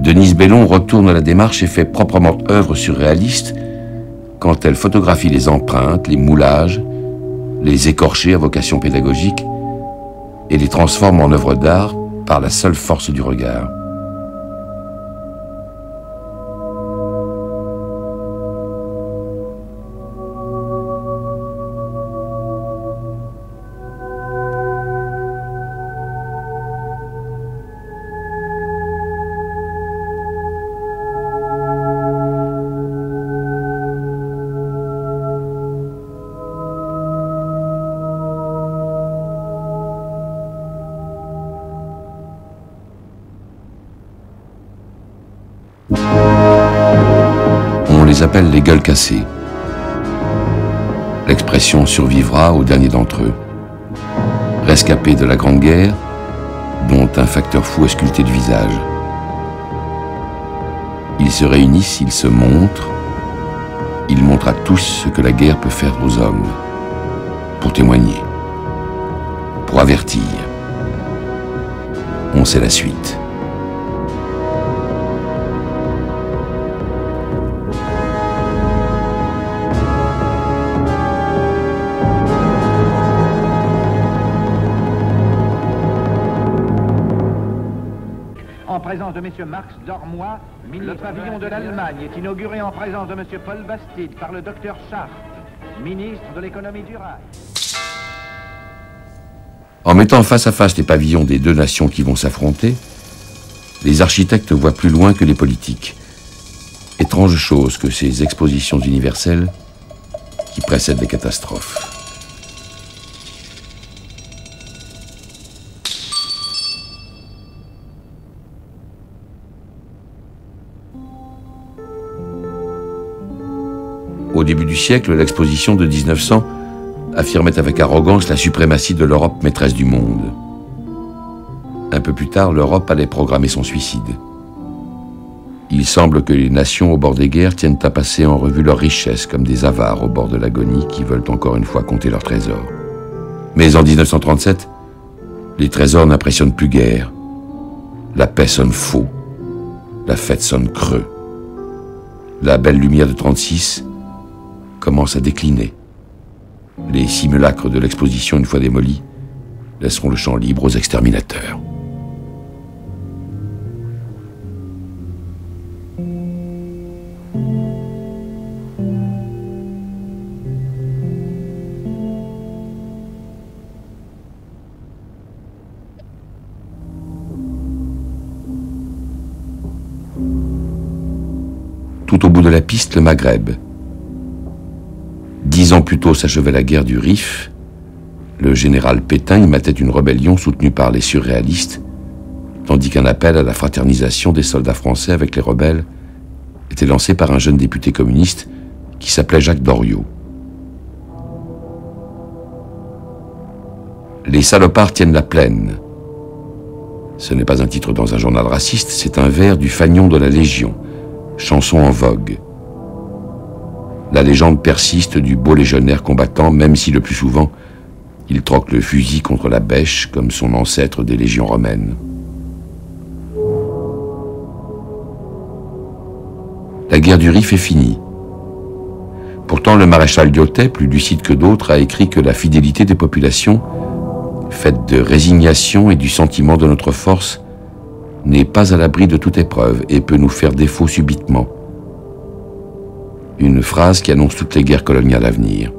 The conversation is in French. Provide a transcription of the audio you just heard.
Denise Bellon retourne la démarche et fait proprement œuvre surréaliste quand elle photographie les empreintes, les moulages, les écorchés à vocation pédagogique et les transforme en œuvres d'art par la seule force du regard. Les appelle les gueules cassées. L'expression survivra au dernier d'entre eux. Rescapés de la Grande Guerre, dont un facteur fou a sculpté le visage. Ils se réunissent, ils se montrent, ils montrent à tous ce que la guerre peut faire aux hommes, pour témoigner, pour avertir. On sait la suite. Présence de M. Marx Dormois, le pavillon de l'Allemagne est inauguré en présence de M. Paul Bastide par le docteur Chartres, ministre de l'économie durable. En mettant face à face les pavillons des deux nations qui vont s'affronter, les architectes voient plus loin que les politiques. Étrange chose que ces expositions universelles qui précèdent les catastrophes. Au début du siècle, l'exposition de 1900 affirmait avec arrogance la suprématie de l'Europe maîtresse du monde. Un peu plus tard, l'Europe allait programmer son suicide. Il semble que les nations au bord des guerres tiennent à passer en revue leurs richesses comme des avares au bord de l'agonie qui veulent encore une fois compter leurs trésors. Mais en 1937, les trésors n'impressionnent plus guère. La paix sonne faux. La fête sonne creux. La belle lumière de 36 commence à décliner. Les simulacres de l'exposition, une fois démolis, laisseront le champ libre aux exterminateurs. Tout au bout de la piste, le Maghreb. Dix ans plus tôt s'achevait la guerre du Rif. Le général Pétain y une rébellion soutenue par les surréalistes, tandis qu'un appel à la fraternisation des soldats français avec les rebelles était lancé par un jeune député communiste qui s'appelait Jacques Doriot. Les salopards tiennent la plaine. Ce n'est pas un titre dans un journal raciste, c'est un vers du fanion de la Légion, chanson en vogue. La légende persiste du beau légionnaire combattant, même si le plus souvent, il troque le fusil contre la bêche comme son ancêtre des légions romaines. La guerre du Rif est finie. Pourtant, le maréchal Diotet, plus lucide que d'autres, a écrit que la fidélité des populations, faite de résignation et du sentiment de notre force, n'est pas à l'abri de toute épreuve et peut nous faire défaut subitement. Une phrase qui annonce toutes les guerres coloniales à venir.